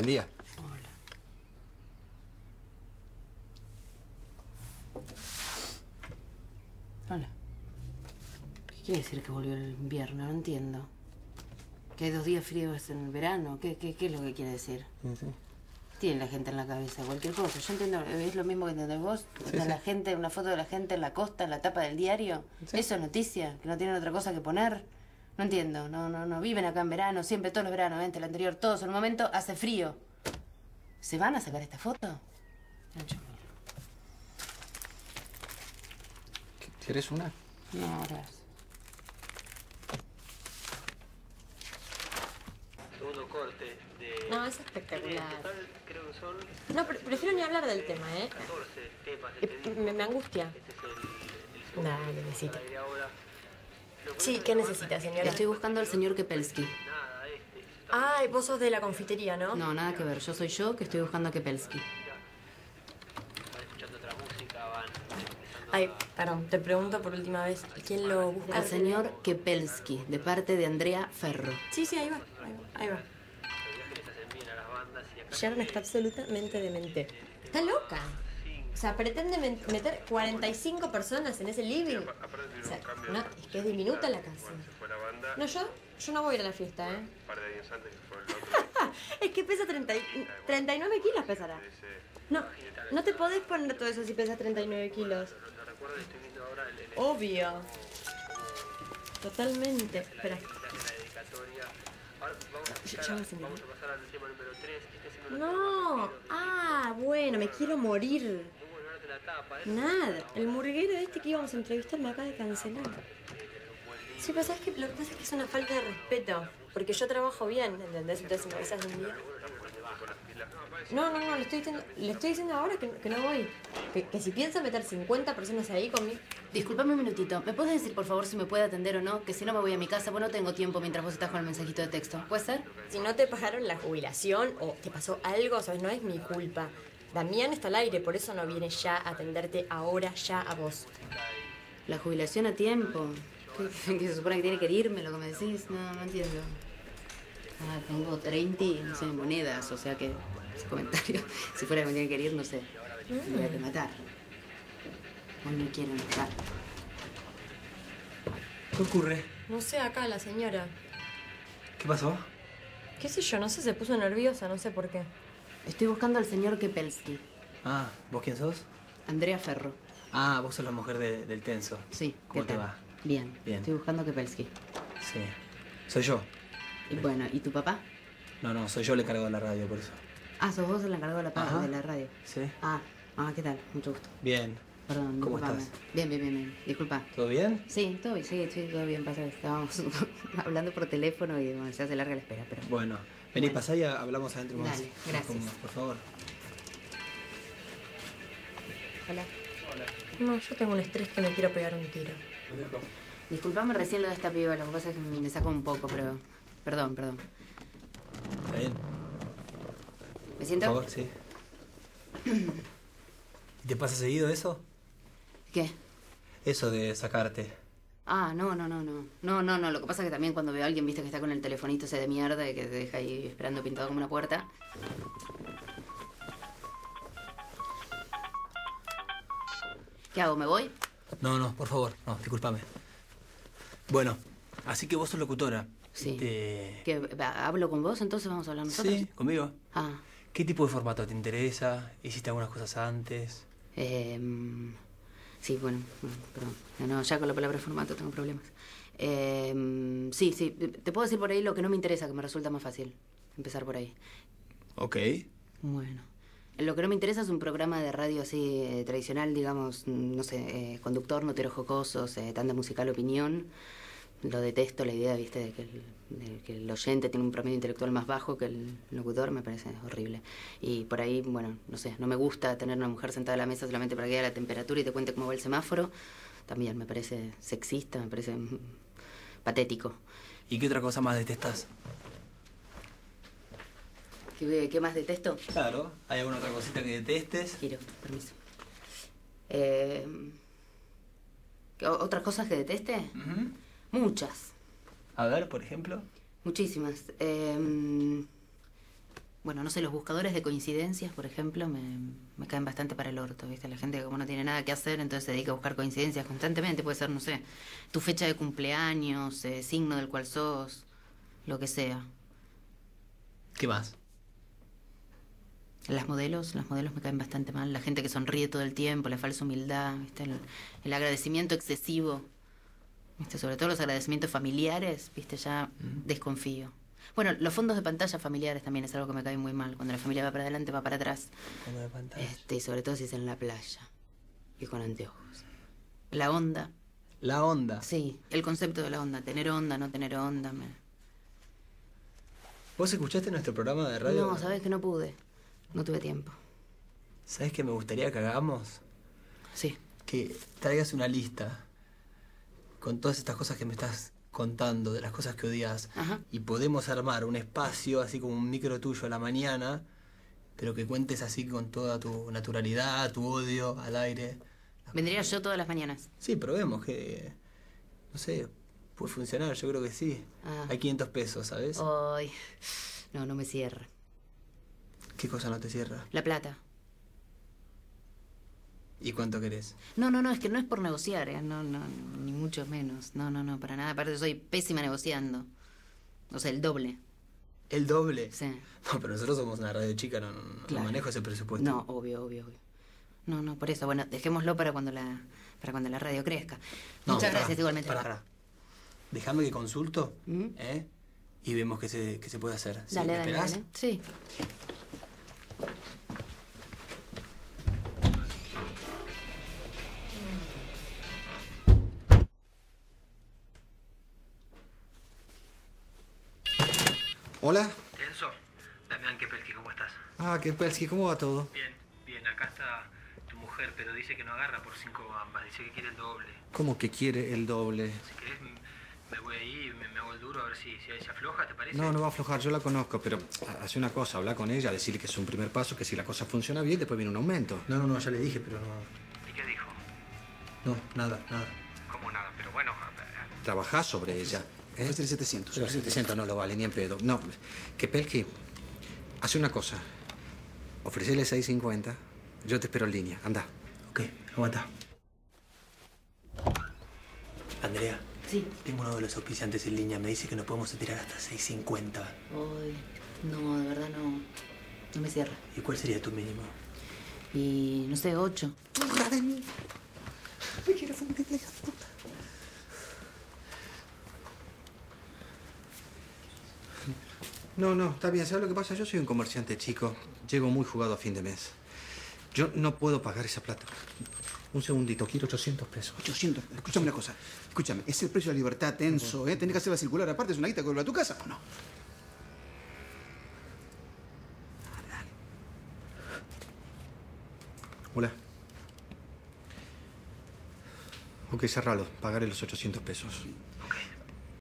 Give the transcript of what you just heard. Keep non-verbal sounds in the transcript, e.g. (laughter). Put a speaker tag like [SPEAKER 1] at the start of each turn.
[SPEAKER 1] Buen día.
[SPEAKER 2] Hola. ¿Qué quiere decir que volvió el invierno? No entiendo. ¿Que hay dos días fríos en el verano? ¿Qué, qué, qué es lo que quiere decir? Tiene la gente en la cabeza cualquier cosa. Yo entiendo, es lo mismo que entendés vos. La gente, una foto de la gente en la costa, en la tapa del diario. Eso es noticia, que no tienen otra cosa que poner. No entiendo, no, no, no viven acá en verano, siempre todos los veranos, vente, el anterior, todos en un momento hace frío. ¿Se van a sacar esta foto?
[SPEAKER 1] ¿Quieres una?
[SPEAKER 2] No, gracias.
[SPEAKER 3] Segundo corte de...
[SPEAKER 4] No, es espectacular.
[SPEAKER 3] En total creo que son
[SPEAKER 4] No, pre- prefiero ni hablar del tema, ¿eh?
[SPEAKER 3] 14 temas de
[SPEAKER 4] Eh, Me, me angustia.
[SPEAKER 3] Este es el,
[SPEAKER 4] Dale, besito. Sí, ¿qué necesita, señora?
[SPEAKER 2] Estoy buscando al señor Kepelski.
[SPEAKER 3] Nada, este.
[SPEAKER 4] Ay, vos sos de la confitería, ¿no?
[SPEAKER 2] No, nada que ver. Yo soy yo que estoy buscando a Kepelski.
[SPEAKER 3] Van escuchando otra música, van empezando
[SPEAKER 4] Ay, perdón, te pregunto por última vez. ¿Quién lo busca?
[SPEAKER 2] Al señor Kepelski, de parte de Andrea Ferro.
[SPEAKER 4] Sí, sí, ahí va. Ahí va. Ahí Sharon está absolutamente demente. Está loca. O sea, pretende meter 45 personas en ese living. O sea, no, es que es diminuta la casa. No, yo, yo no voy a ir a la fiesta, ¿eh? es que pesa 30, y- 39 kilos pesará. No, no te podés poner todo eso si pesa 39 kilos. Obvio. Totalmente. Espera. Ya-
[SPEAKER 3] pasar,
[SPEAKER 4] ya
[SPEAKER 3] a-
[SPEAKER 4] vas a
[SPEAKER 3] vamos a pasar al tema número 3. Es el
[SPEAKER 4] No. Ah, bueno, me quiero morir.
[SPEAKER 3] ¿eh?
[SPEAKER 4] Nada, el murguero este que íbamos a entrevistar me acaba de cancelar. Sí, pero ¿sabes qué? Lo que pasa es que es una falta de respeto. Porque yo trabajo bien, ¿entendés? Entonces me avisas de un día. No, no, no, le estoy diciendo, le estoy diciendo ahora que, que no voy. Que, que si piensa meter 50 personas ahí conmigo.
[SPEAKER 2] Disculpame un minutito. ¿Me puedes decir, por favor, si me puede atender o no? Que si no me voy a mi casa, pues no tengo tiempo mientras vos estás con el mensajito de texto. ¿Puede ser?
[SPEAKER 4] Si no te pagaron la jubilación o te pasó algo, ¿sabes? No es mi culpa. Damián está al aire, por eso no viene ya a atenderte ahora, ya a vos.
[SPEAKER 2] La jubilación a tiempo. (laughs) ¿Qué, qué se supone que tiene que irme, lo que me decís? No, no entiendo. Ah, tengo 30, y, no sé, monedas, o sea que ese comentario, (laughs) si fuera que me tiene que ir, no sé, me voy a matar. No me quiero enojar.
[SPEAKER 5] ¿Qué ocurre?
[SPEAKER 4] No sé, acá la señora.
[SPEAKER 5] ¿Qué pasó?
[SPEAKER 4] ¿Qué sé yo? No sé, se puso nerviosa, no sé por qué.
[SPEAKER 2] Estoy buscando al señor Kepelski,
[SPEAKER 5] Ah, ¿vos quién sos?
[SPEAKER 2] Andrea Ferro.
[SPEAKER 5] Ah, vos sos la mujer de- del tenso.
[SPEAKER 2] Sí,
[SPEAKER 5] ¿Cómo
[SPEAKER 2] ¿qué
[SPEAKER 5] te
[SPEAKER 2] tal?
[SPEAKER 5] va?
[SPEAKER 2] Bien,
[SPEAKER 5] Bien.
[SPEAKER 2] estoy buscando a Kepelski.
[SPEAKER 5] Sí. Soy yo.
[SPEAKER 2] Y bueno, ¿y tu papá?
[SPEAKER 5] No, no, soy yo el encargado de la radio, por eso.
[SPEAKER 2] Ah, sos vos el encargado de la,
[SPEAKER 5] Ajá.
[SPEAKER 2] de la radio.
[SPEAKER 5] ¿Sí?
[SPEAKER 2] Ah, ah, ¿qué tal? Mucho gusto.
[SPEAKER 5] Bien.
[SPEAKER 2] Perdón,
[SPEAKER 5] ¿Cómo
[SPEAKER 2] disculpame.
[SPEAKER 5] estás?
[SPEAKER 2] Bien, bien, bien, bien. Disculpa.
[SPEAKER 5] ¿Todo bien?
[SPEAKER 2] Sí, todo bien, sí, sí, todo bien. Pasa estábamos (laughs) hablando por teléfono y bueno, se hace larga la espera, pero...
[SPEAKER 5] Bueno, vení, pasá y hablamos adentro más.
[SPEAKER 2] Dale,
[SPEAKER 5] más
[SPEAKER 2] gracias.
[SPEAKER 5] por favor.
[SPEAKER 4] Hola. No, yo tengo un estrés que me quiero pegar un tiro.
[SPEAKER 2] Disculpame recién lo de esta piba, lo que pasa es que me sacó un poco, pero... Perdón, perdón.
[SPEAKER 5] ¿Está bien?
[SPEAKER 2] ¿Me
[SPEAKER 5] Por
[SPEAKER 2] siento?
[SPEAKER 5] favor, sí. ¿Y ¿Te pasa seguido eso?
[SPEAKER 2] ¿Qué?
[SPEAKER 5] Eso de sacarte.
[SPEAKER 2] Ah, no, no, no, no. No, no, no. Lo que pasa es que también cuando veo a alguien, viste, que está con el telefonito ese de mierda y que te deja ahí esperando pintado como una puerta. ¿Qué hago? ¿Me voy?
[SPEAKER 5] No, no, por favor, no, discúlpame. Bueno, así que vos sos locutora.
[SPEAKER 2] Sí.
[SPEAKER 5] Te-
[SPEAKER 2] ¿Que hablo con vos? Entonces vamos a hablar nosotros.
[SPEAKER 5] Sí, conmigo.
[SPEAKER 2] Ah,
[SPEAKER 5] ¿Qué tipo de formato te interesa? ¿Hiciste algunas cosas antes?
[SPEAKER 2] eh, sí, bueno, perdón. No, ya con la palabra formato tengo problemas. Eh, sí, sí, te puedo decir por ahí lo que no me interesa, que me resulta más fácil. Empezar por ahí.
[SPEAKER 5] Ok.
[SPEAKER 2] Bueno. Lo que no me interesa es un programa de radio así eh, tradicional, digamos, mm, no sé, eh, conductor, noteros jocosos, eh, tanda musical, opinión. Lo detesto, la idea, viste, de que, el, de que el oyente tiene un promedio intelectual más bajo que el locutor, me parece horrible. Y por ahí, bueno, no sé, no me gusta tener una mujer sentada a la mesa solamente para que haga la temperatura y te cuente cómo va el semáforo. También me parece sexista, me parece patético.
[SPEAKER 5] ¿Y qué otra cosa más detestas?
[SPEAKER 2] ¿Qué, qué más detesto?
[SPEAKER 5] Claro. ¿Hay alguna otra cosita que detestes?
[SPEAKER 2] Giro, permiso. Eh, ¿qué o- ¿Otras cosas que deteste? Muchas,
[SPEAKER 5] A ver, por ejemplo.
[SPEAKER 2] muchísimas. Eh, Bueno, no sé, los buscadores de coincidencias, por ejemplo, me, me caen bastante para el orto, ¿viste? La gente que como no tiene nada que hacer, entonces se dedica a buscar coincidencias constantemente. Puede ser, no sé, tu fecha de cumpleaños, eh, signo del cual sos, lo que sea.
[SPEAKER 5] ¿Qué más?
[SPEAKER 2] Las modelos, las modelos me caen bastante mal. La gente que sonríe todo el tiempo, la falsa humildad, ¿viste? El, el agradecimiento excesivo. ¿Viste? Sobre todo los agradecimientos familiares, ¿viste? Ya desconfío. Bueno, los fondos de pantalla familiares también es algo que me cae muy mal. Cuando la familia va para adelante, va para atrás.
[SPEAKER 5] Fondo de pantalla.
[SPEAKER 2] Este, y sobre todo si es en la playa. Y con anteojos. La onda.
[SPEAKER 5] La onda.
[SPEAKER 2] Sí, el concepto de la onda. Tener onda, no tener onda. me-
[SPEAKER 5] ¿Vos escuchaste nuestro programa de radio?
[SPEAKER 2] No, sabes que no pude. No tuve tiempo.
[SPEAKER 5] ¿Sabes qué me gustaría que hagamos?
[SPEAKER 2] Sí.
[SPEAKER 5] Que traigas una lista con todas estas cosas que me estás contando, de las cosas que odias.
[SPEAKER 2] Ajá.
[SPEAKER 5] Y podemos armar un espacio, así como un micro tuyo a la mañana, pero que cuentes así con toda tu naturalidad, tu odio al aire.
[SPEAKER 2] Vendría yo todas las mañanas.
[SPEAKER 5] Sí, probemos que. No sé, puede funcionar, yo creo que sí.
[SPEAKER 2] Ah.
[SPEAKER 5] Hay 500 pesos, ¿sabes?
[SPEAKER 2] Ay. No, no me cierra.
[SPEAKER 5] ¿Qué cosa no te cierra?
[SPEAKER 2] La plata.
[SPEAKER 5] ¿Y cuánto querés?
[SPEAKER 2] No, no, no, es que no es por negociar, ¿eh? No, no, ni mucho menos. No, no, no, para nada. Aparte soy pésima negociando. O sea, el doble.
[SPEAKER 5] ¿El doble?
[SPEAKER 2] Sí.
[SPEAKER 5] No, pero nosotros somos una radio chica, no, no, no
[SPEAKER 2] Claro.
[SPEAKER 5] manejo ese presupuesto.
[SPEAKER 2] No, obvio, obvio, obvio. No, no, por eso. Bueno, dejémoslo para cuando la, para cuando la radio crezca.
[SPEAKER 5] No,
[SPEAKER 2] Muchas gracias igualmente.
[SPEAKER 5] pará, pará. Déjame que consulto,
[SPEAKER 2] ¿Mm?
[SPEAKER 5] ¿eh? Y vemos qué se, qué se puede hacer. ¿Sí?
[SPEAKER 2] Dale,
[SPEAKER 5] ¿Me
[SPEAKER 2] dale,
[SPEAKER 5] esperás?
[SPEAKER 2] dale. Sí.
[SPEAKER 1] Hola.
[SPEAKER 3] Enzo, Damián Kepelki, ¿cómo estás?
[SPEAKER 1] Ah, qué Pelsky, ¿cómo va todo?
[SPEAKER 3] Bien, bien, acá está tu mujer, pero dice que no agarra por cinco ambas, dice que quiere el doble.
[SPEAKER 1] ¿Cómo que quiere el doble?
[SPEAKER 3] Si querés, me voy ahí, me, me hago el duro a ver si, si ahí se afloja, ¿te parece?
[SPEAKER 1] No, no va a aflojar, yo la conozco, pero hace una cosa, habla con ella, decirle que es un primer paso, que si la cosa funciona bien, después viene un aumento.
[SPEAKER 5] No, no, no, ya le dije, pero no.
[SPEAKER 3] ¿Y qué dijo?
[SPEAKER 5] No, nada, nada.
[SPEAKER 3] Como nada, pero bueno, a ver,
[SPEAKER 1] Trabajás sobre ella. ¿Eh?
[SPEAKER 6] Ofrecele 700.
[SPEAKER 1] Pero 700 no lo vale ni en pedo. No, que Pelki, hace una cosa. Ofrecele 650, yo te espero en línea, anda.
[SPEAKER 5] Ok, aguanta. Andrea,
[SPEAKER 2] Sí.
[SPEAKER 5] tengo uno de los auspiciantes en línea. Me dice que no podemos tirar hasta 6.50.
[SPEAKER 2] Ay, no, de verdad no. No me cierra.
[SPEAKER 5] ¿Y cuál sería tu mínimo?
[SPEAKER 2] Y no sé, ocho.
[SPEAKER 1] ¡Hija de mí! Me quiero fundir, No, no, está bien. ¿Sabes lo que pasa? Yo soy un comerciante chico. Llego muy jugado a fin de mes. Yo no puedo pagar esa plata. Un segundito, quiero 800 pesos.
[SPEAKER 6] 800. Escúchame una cosa. Escúchame, es el precio de la libertad tenso, ¿eh? Tenés que hacerla circular. Aparte, es una guita que vuelve a tu casa, ¿o no?
[SPEAKER 1] Hola. Ok, cerralo. Pagaré los 800 pesos.